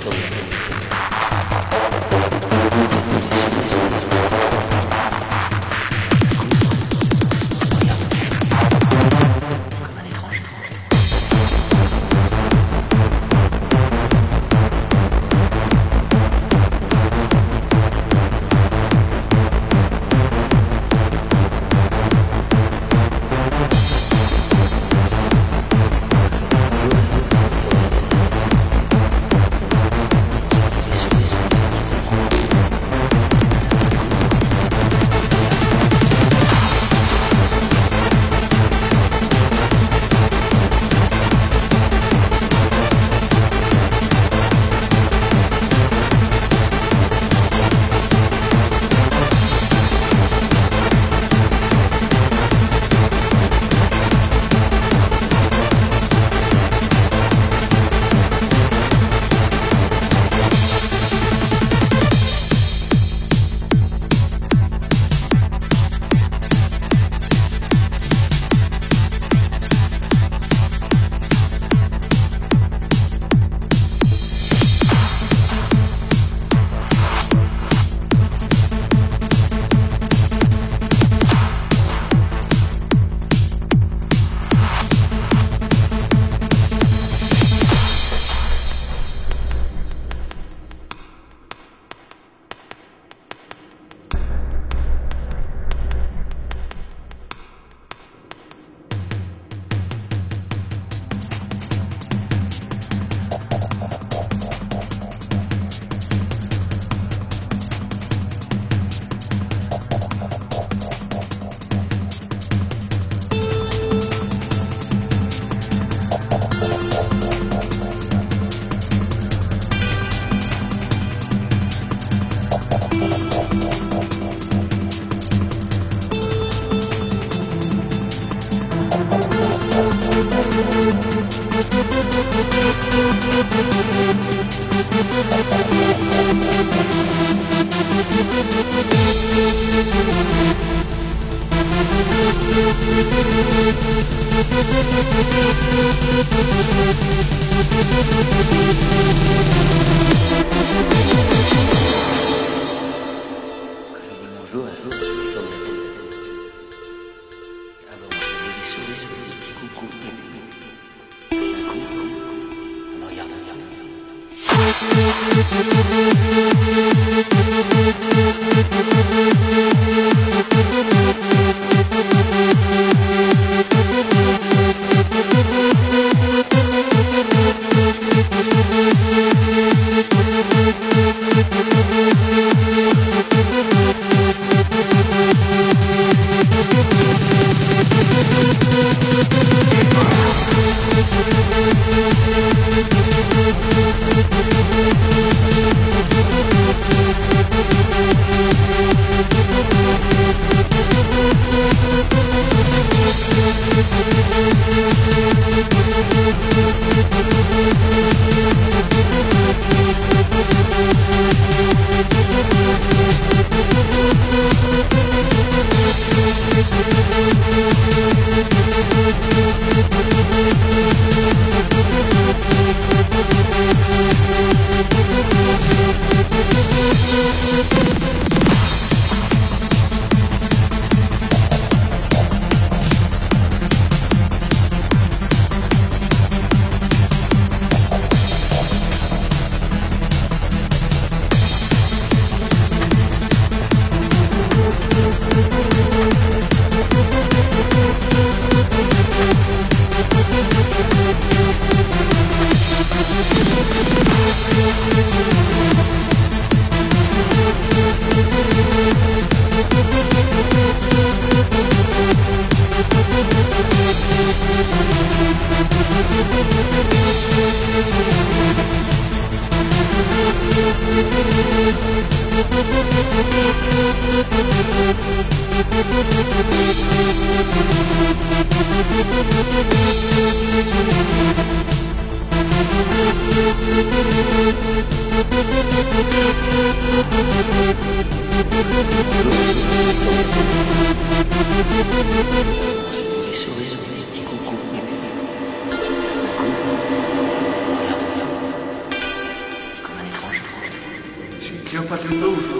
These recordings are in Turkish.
Italy. Bonjour, Je dis des sourires, illusion.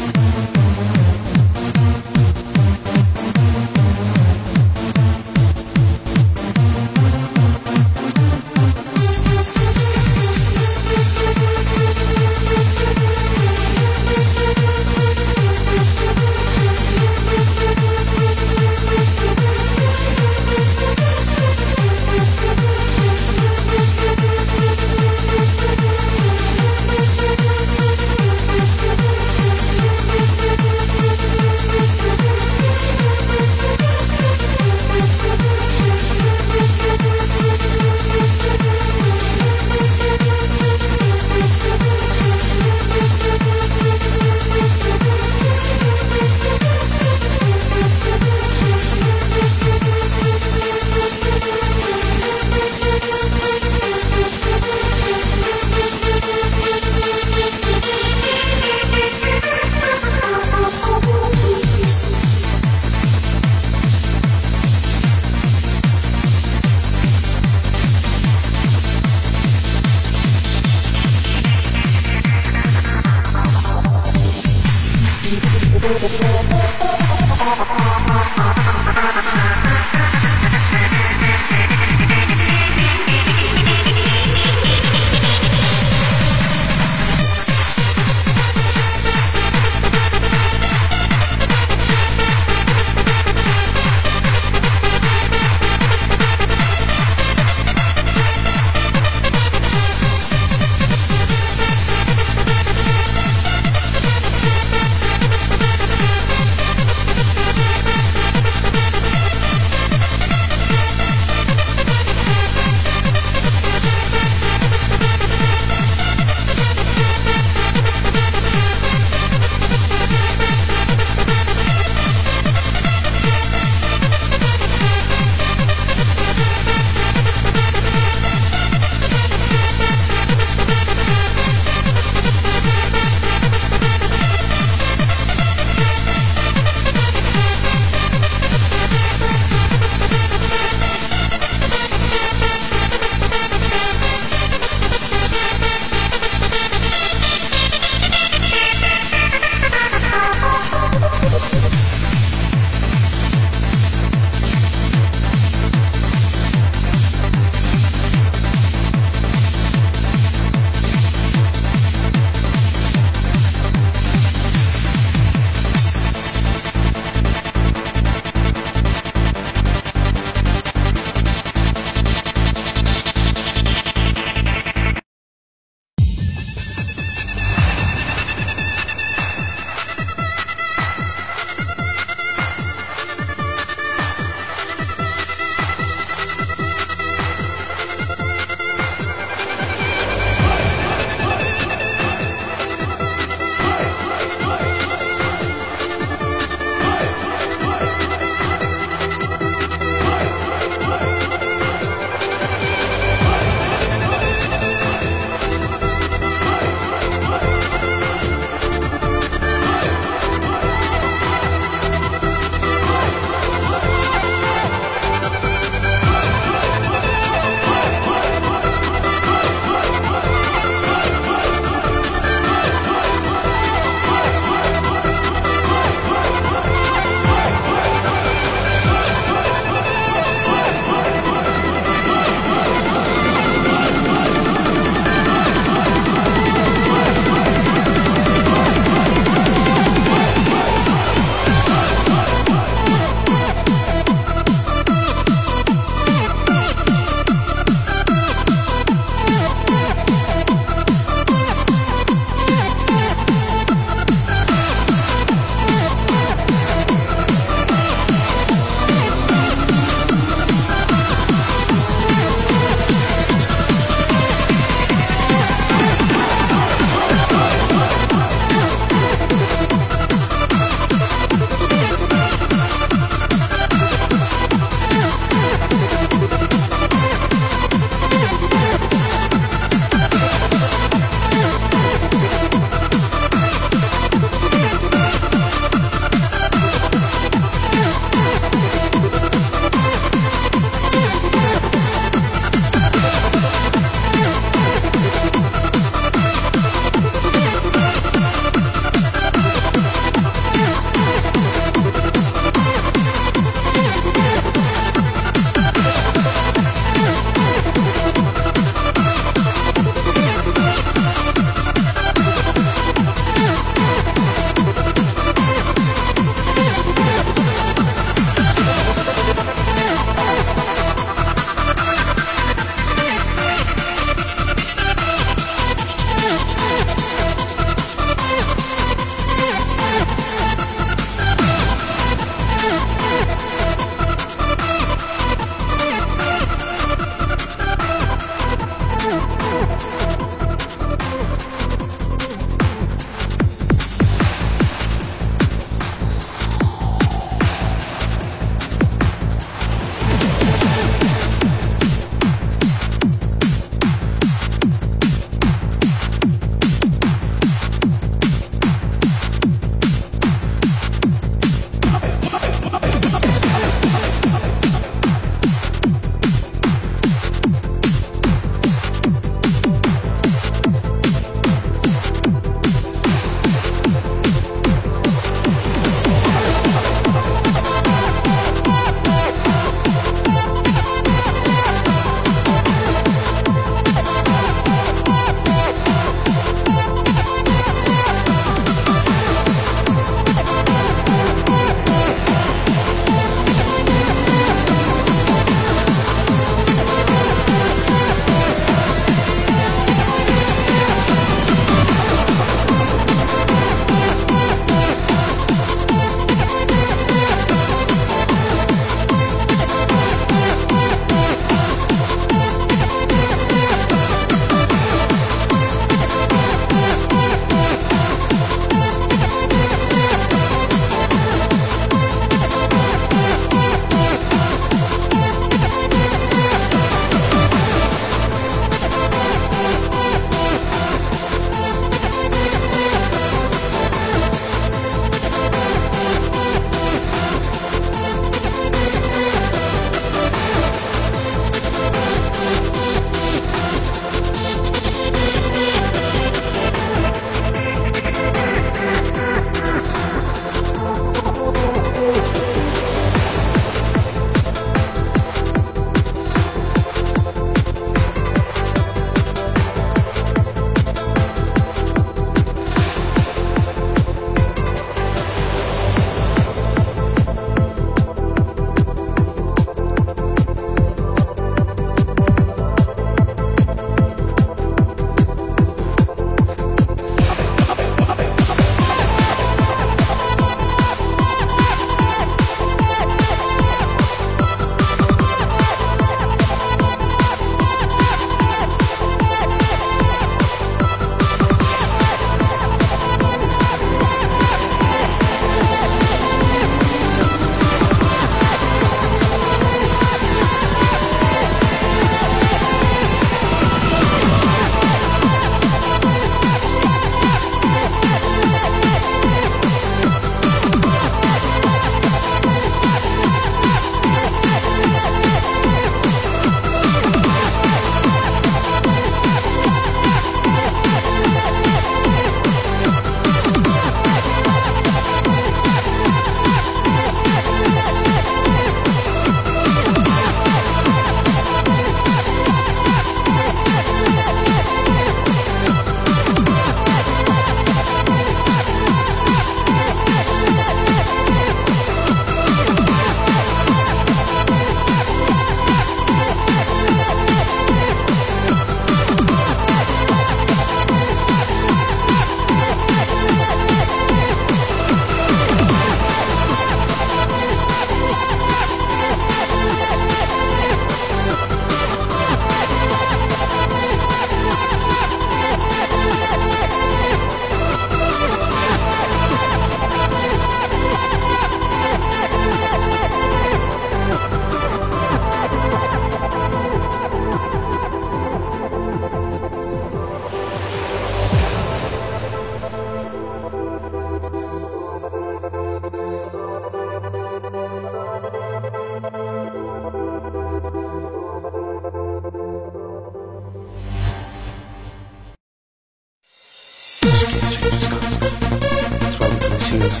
Thank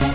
you.